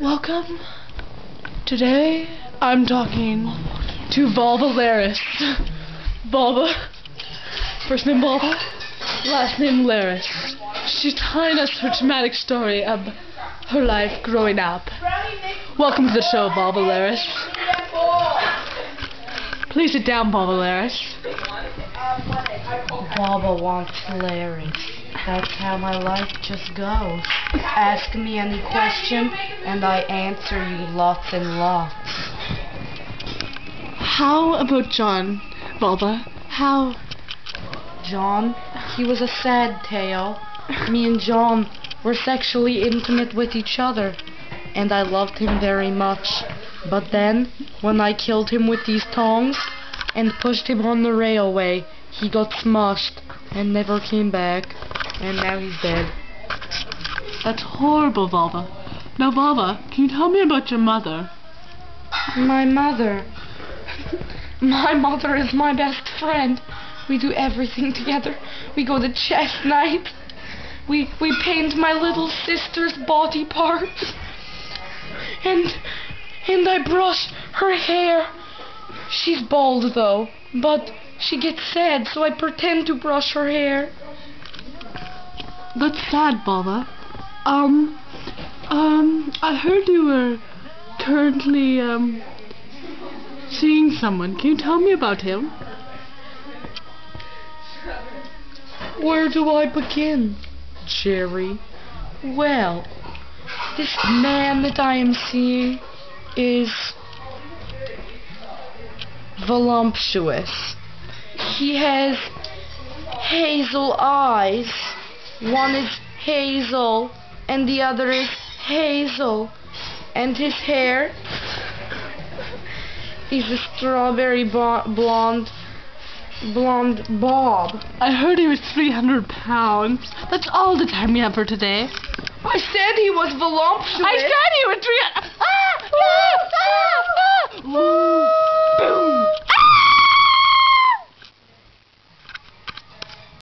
Welcome. Today I'm talking to Volva Laris. Volva. First name Volva, last name Laris. She's telling us her traumatic story of her life growing up. Welcome to the show, Volva Laris. Please sit down, Volva Laris. Baba wants Larry. That's how my life just goes. Ask me any question, and I answer you lots and lots. How about John, Volva? How? John, he was a sad tale. Me and John were sexually intimate with each other, and I loved him very much. But then, when I killed him with these tongs and pushed him on the railway, he got smushed and never came back, and now he's dead. That's horrible, Volva. Now, Volva, can you tell me about your mother? My mother. My mother is my best friend. We do everything together. We go to chess night. We we paint my little sister's body parts. And and I brush her hair. She's bald though, but she gets sad, so I pretend to brush her hair. That's sad, Baba. Um, um, I heard you were currently, um, seeing someone. Can you tell me about him? Where do I begin, Jerry? Well, this man that I am seeing is voluptuous. He has hazel eyes. One is hazel and the other is hazel. And his hair is a strawberry blonde blonde bob. I heard he was 300 pounds. That's all the time we have for today. I said he was voluptuous. I said he was 300. Ah! Ah! Ah!